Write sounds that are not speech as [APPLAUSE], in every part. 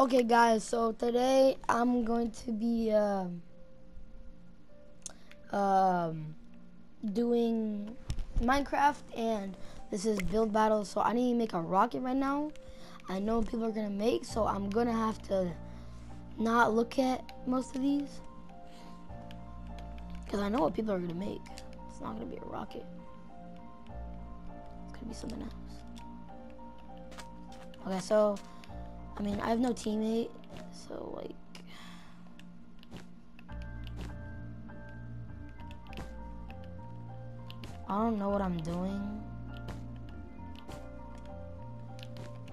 Okay, guys, so today I'm going to be um, um, doing Minecraft, and this is build battle. So I need to make a rocket right now. I know people are gonna make, so I'm gonna have to not look at most of these because I know what people are gonna make. It's not gonna be a rocket. It's gonna be something else. Okay, so I mean, I have no teammate, so like. I don't know what I'm doing.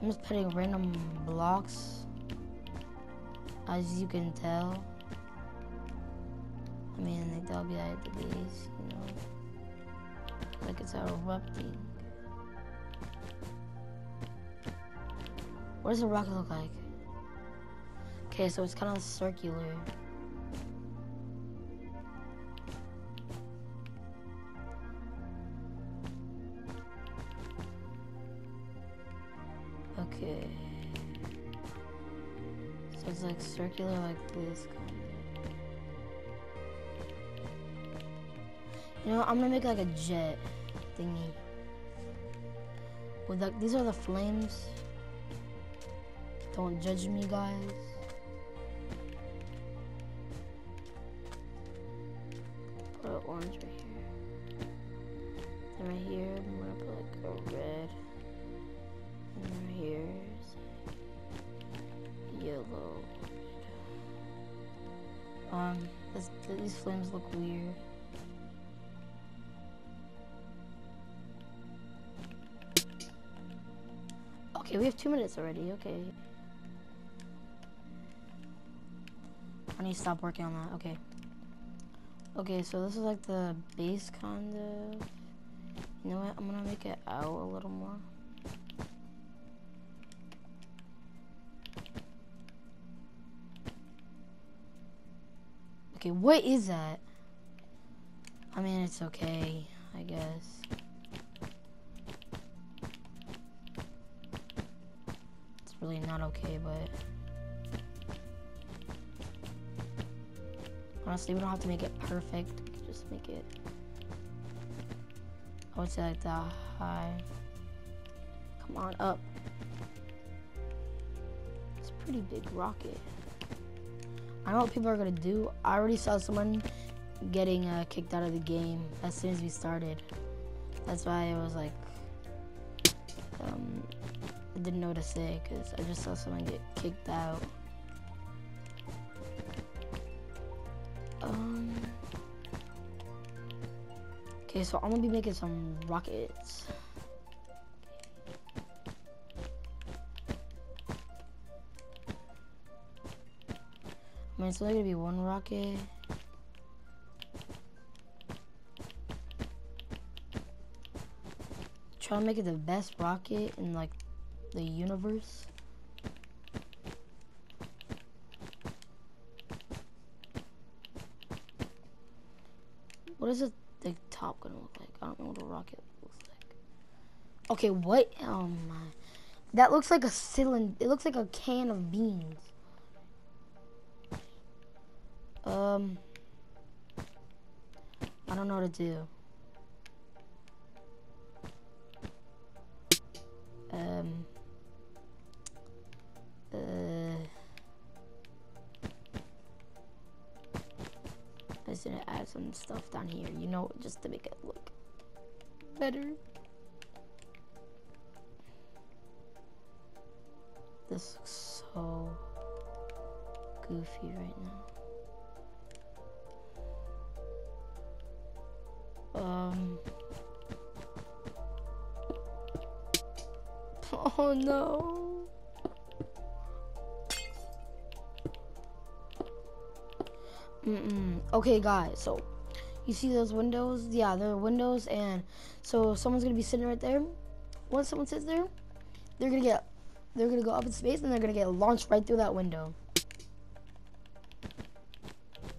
I'm just putting random blocks, as you can tell. I mean, like that'll be like the base, you know, like it's erupting. What does a rocket look like? Okay, so it's kind of circular. Okay. So it's like circular like this. Kind. You know, I'm gonna make like a jet thingy. With like, these are the flames. Don't judge me, guys. Put an orange right here. And right here, I'm gonna put like a red. And right here is yellow. Um, this, these flames look weird. Okay, we have two minutes already. Okay. I need to stop working on that. Okay. Okay, so this is like the base kind of. You know what? I'm gonna make it out a little more. Okay, what is that? I mean, it's okay, I guess. It's really not okay, but. Honestly, we don't have to make it perfect. Just make it. I would say like that high. Come on up. It's a pretty big rocket. I don't know what people are gonna do. I already saw someone getting uh, kicked out of the game as soon as we started. That's why I was like, um, I didn't know what to say because I just saw someone get kicked out. Okay, so I'm gonna be making some rockets. I mean, it's only gonna be one rocket. Try to make it the best rocket in like the universe. What is it the top gonna look like? I don't know what a rocket looks like. Okay, what? Oh my. That looks like a cylinder. It looks like a can of beans. Um. I don't know what to do. Um. Gonna add some stuff down here, you know, just to make it look better. This looks so goofy right now. Um. [LAUGHS] Oh no. Mm-mm. Okay, guys. So, you see those windows? Yeah, they're windows, and so someone's gonna be sitting right there. Once someone sits there, they're gonna get, they're gonna go up in space, and they're gonna get launched right through that window.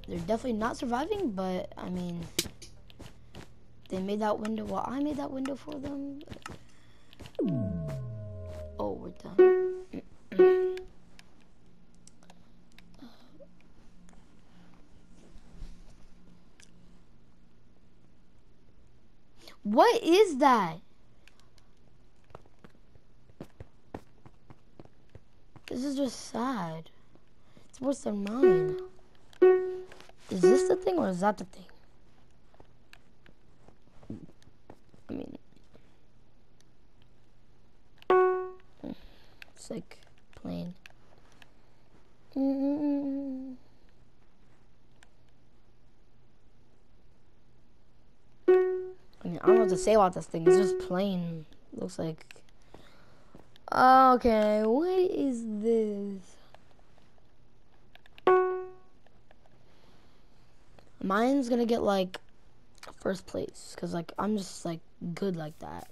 They're definitely not surviving, but I mean, they made that window. Well, I made that window for them. What is that? This is just sad. It's worse than mine. Is this the thing or is that the thing? I mean, it's like plain. I to say about this thing. It's just plain. Looks like. Okay, what is this? Mine's gonna get like first place because like I'm just like good like that.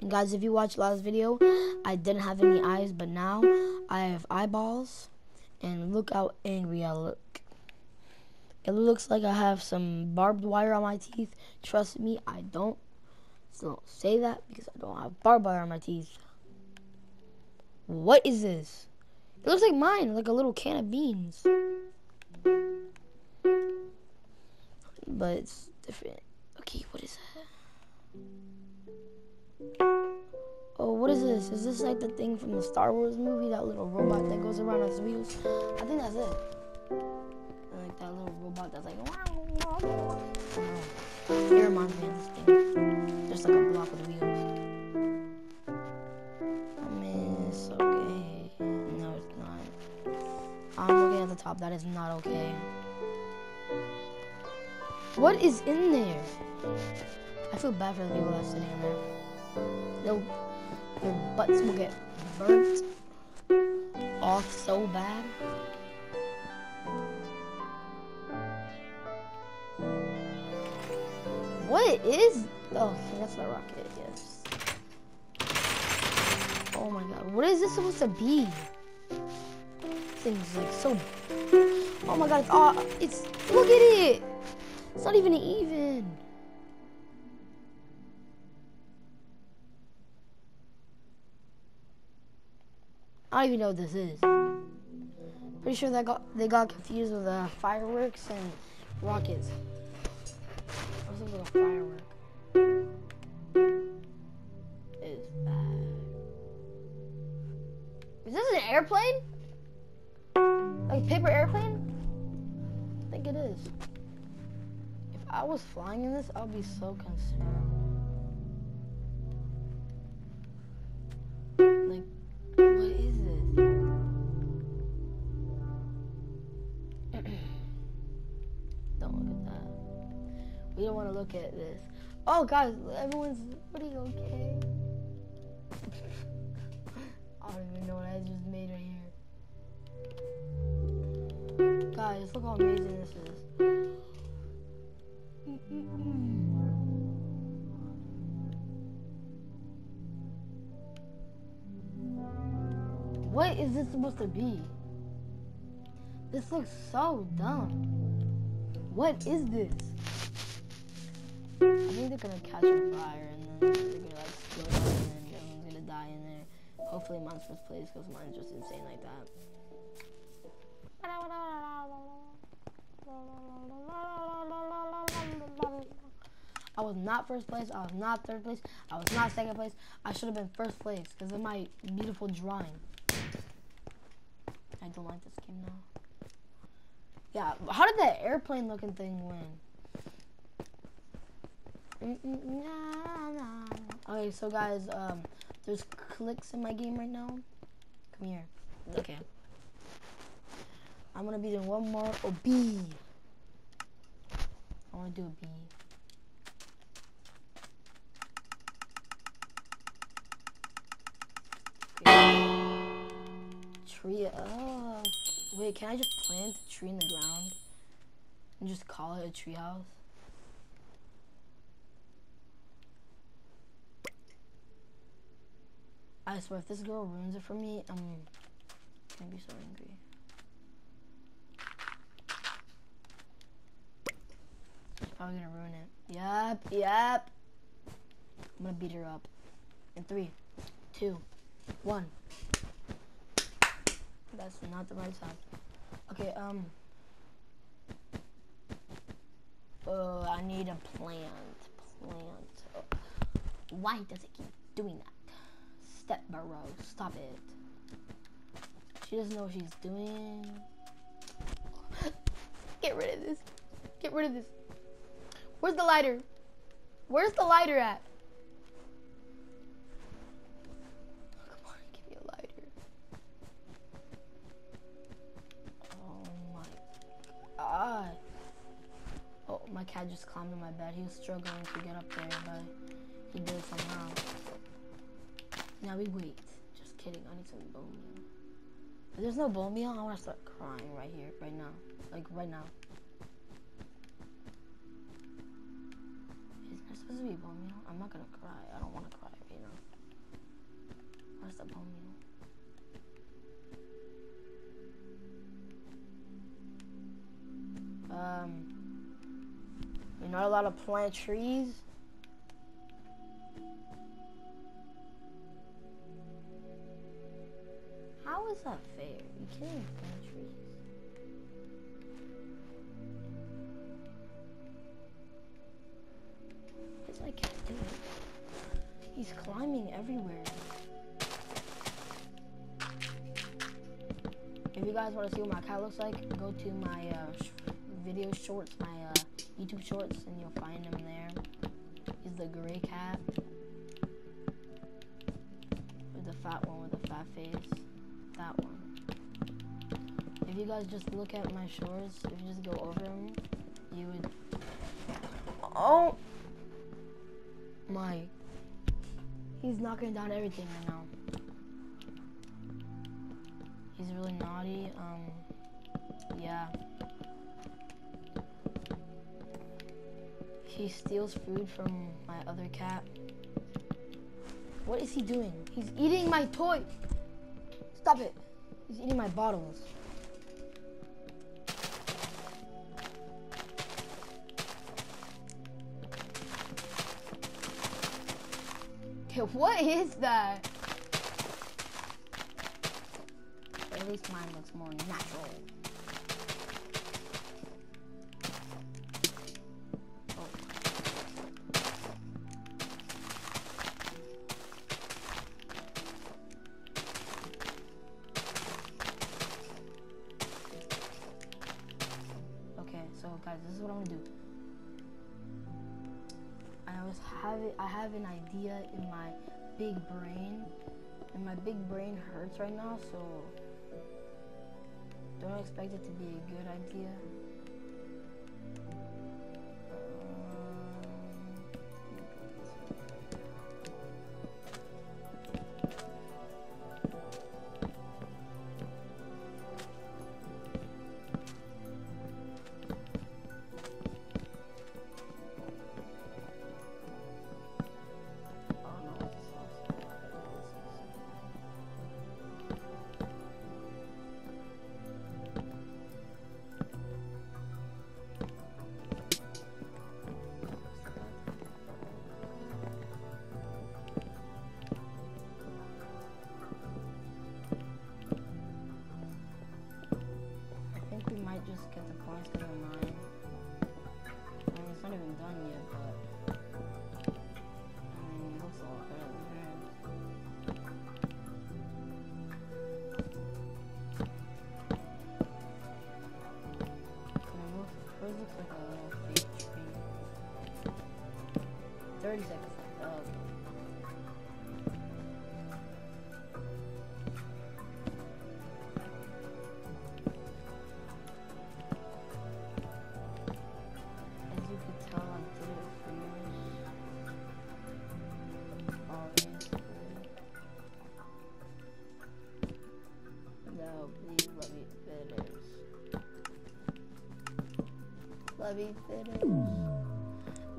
And guys, if you watched last video, I didn't have any eyes, but now I have eyeballs. And look how angry I look. It looks like I have some barbed wire on my teeth. Trust me, I don't. So don't say that because I don't have barbed wire on my teeth. What is this? It looks like mine, like a little can of beans. But it's different. Okay, what is that? Oh, what is this? Is this like the thing from the Star Wars movie? That little robot that goes around on wheels? I think that's it. No. It reminds me of this thing. Just like a block with wheels. Okay. No, it's not. I'm looking at the top. That is not okay. What is in there? I feel bad for the people that's sitting in there. They'll, their butts will get burnt off so bad. What is? Oh, that's the rocket. Yes. Oh my god, what is this supposed to be? Things like so. Oh my god, it's all. It's look at it. It's not even even. I don't even know what this is. Pretty sure that got they got confused with uh, fireworks and rockets. A firework. Bad. Is this an airplane? Like a paper airplane? I think it is. If I was flying in this, I'd be so concerned. Don't want to look at this. Oh, guys, everyone's pretty okay. [LAUGHS] I don't even know what I just made right here. Guys, look how amazing this is. What is this supposed to be? This looks so dumb. What is this? I think they're gonna catch on fire and then they're gonna like explode and then everyone's gonna die in there. Hopefully mine's first place because mine's just insane like that. I was not first place. I was not third place. I was not second place. I should have been first place because of my beautiful drawing. I don't like this game now. Yeah, how did that airplane looking thing win? Okay, so guys, um, there's clicks in my game right now. Come here. Okay. I'm gonna be doing one more. Oh, B. I wanna do a B. Tree. Oh. Wait, can I just plant a tree in the ground and just call it a tree I swear, if this girl ruins it for me, I'm gonna be so angry. She's probably gonna ruin it. Yep, yep. I'm gonna beat her up. In three, two, one. That's not the right side. Okay, um. Uh, I need a plant. Plant. Why does it keep doing that? Step Burrow, stop it. She doesn't know what she's doing. [GASPS] Get rid of this. Get rid of this. Where's the lighter? Where's the lighter at? Come on, give me a lighter. Oh my. Oh, my cat just climbed on my bed. He was struggling to get up there, but he did somehow. Now we wait. Just kidding. I need some bone meal. If there's no bone meal, I want to start crying right here, right now. Like, right now. Is there supposed to be bone meal? I'm not gonna cry. I don't want to cry right now. Where's the bone meal? Um, you're not allowed to plant trees. You can't even plant trees. What's my? He's climbing everywhere. If you guys want to see what my cat looks like, go to my uh, sh- video shorts, my uh, YouTube shorts, and you'll find him there. He's the gray cat. With the fat one with the fat face. That one. If you guys just look at my shorts, if you just go over them, you would. Oh! My. He's knocking down everything right now. He's really naughty. Um, yeah. He steals food from my other cat. What is he doing? He's eating my toy. Stop it. He's eating my bottles. [LAUGHS] what is that? At least mine looks more natural. Have an idea in my big brain, and my big brain hurts right now, so don't expect it to be a good idea.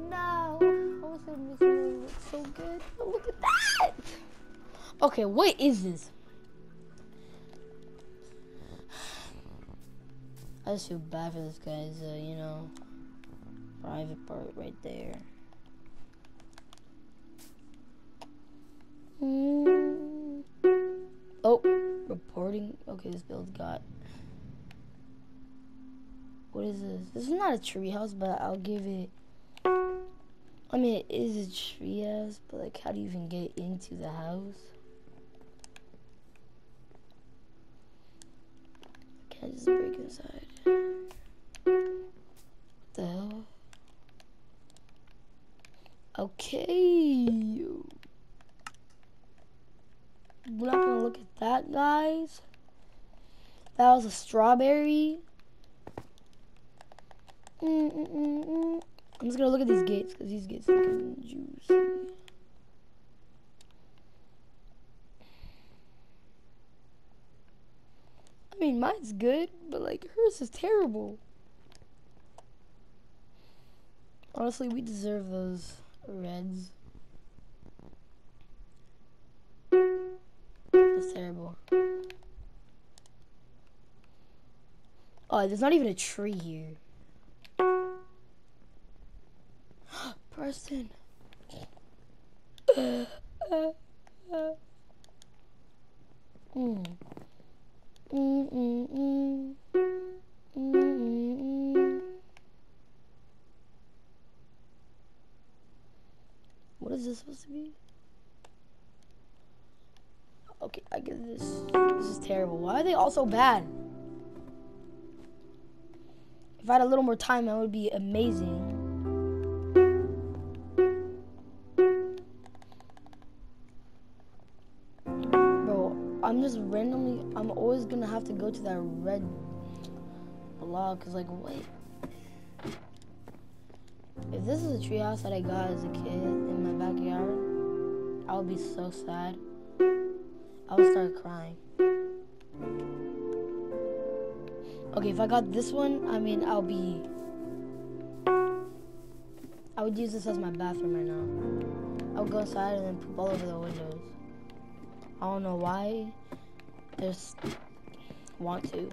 No! I was. So good. Oh, look at that! Okay, what is this? I just feel bad for this guy's, uh, you know, private part right there. Mm. Oh, reporting. Okay, this build's got. What is this? This is not a tree house, but I'll give it I mean, it is a tree house, but like, how do you even get into the house? Can't just break inside. What the hell? Okay. We're not gonna look at that, guys. That was a strawberry. I'm just gonna look at these gates because these gates look juicy. I mean, mine's good, but like hers is terrible. Honestly, we deserve those reds. That's terrible. Oh, there's not even a tree here. -mm. What is this supposed to be? Okay, I get this. This is terrible. Why are they all so bad? If I had a little more time, that would be amazing. Just randomly, I'm always gonna have to go to that red block, cause like, wait. If this is a treehouse that I got as a kid in my backyard, I would be so sad. I would start crying. Okay, if I got this one, I mean, I'll be... I would use this as my bathroom right now. I would go inside and then poop all over the windows. I don't know why. I just want to.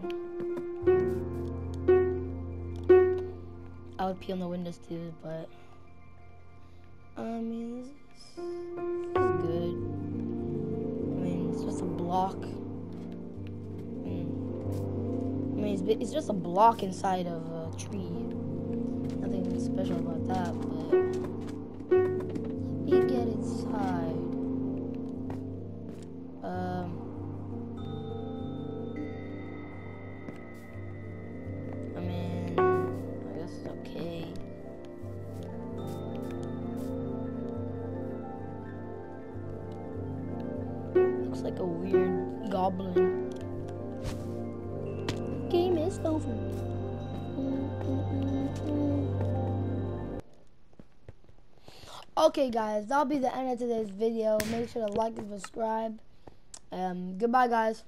I would pee on the windows too, but I mean, this is, good. I mean, it's just a block. I mean, I mean it's, it's just a block inside of a tree. Nothing special about that, but weird goblin. Game is over. Okay, guys, that'll be the end of today's video. Make sure to like and subscribe. Um, goodbye, guys.